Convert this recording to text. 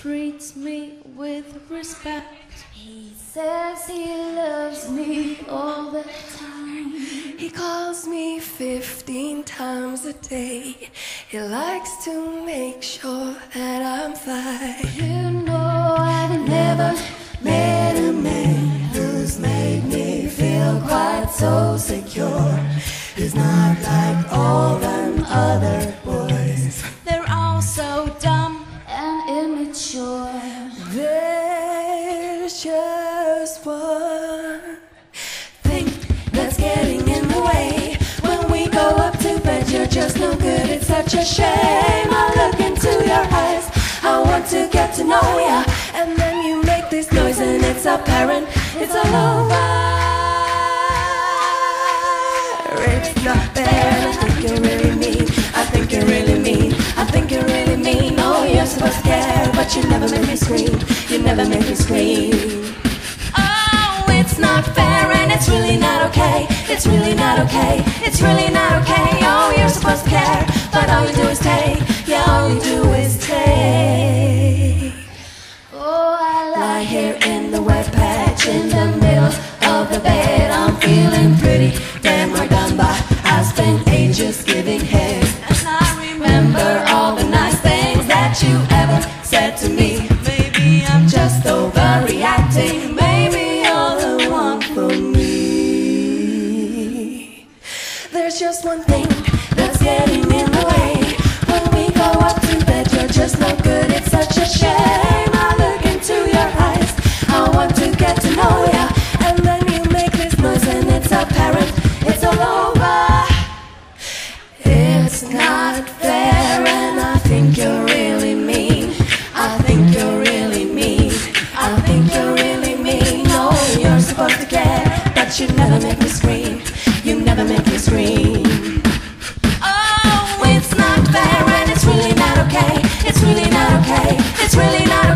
treats me with respect. He says he loves me all the time. He calls me 15 times a day. He likes to make sure that I'm fine. You know I've never met a man who's made me feel quite so secure. He's not like all them other boys. There's just one thing that's getting in the way. When we go up to bed, you're just no good. It's such a shame. I look into your eyes. I want to get to know ya. And then you make this noise, and it's apparent it's all over. Scream. You never make me scream. Oh, it's not fair, and it's really not okay. It's really not okay. It's really not okay. Oh, you're supposed to care, but all you do is take. Yeah, all you do is take. Oh, I Lie here in the wet patch in the middle of the bed. I'm feeling pretty damn hard done by. I spent ages giving head. and I Remember all the nice things that you ever said to me. There's just one thing that's getting in the way. When we go up to bed, you're just no good. It's such a shame. I look into your eyes. I want to get to know ya. And then you make this noise, and it's apparent it's all over. It's not fair, and I think you're really mean. I think you're really mean. I think you're really mean. No, you're supposed to care, but you never make me scream. really not